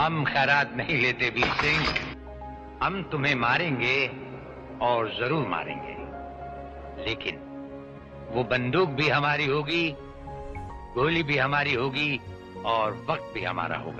हम खैरात नहीं लेते वीर सिंह हम तुम्हें मारेंगे और ज़रूर मारेंगे। लेकिन वो बंदूक भी हमारी होगी, गोली भी हमारी होगी और वक्त भी हमारा होगा।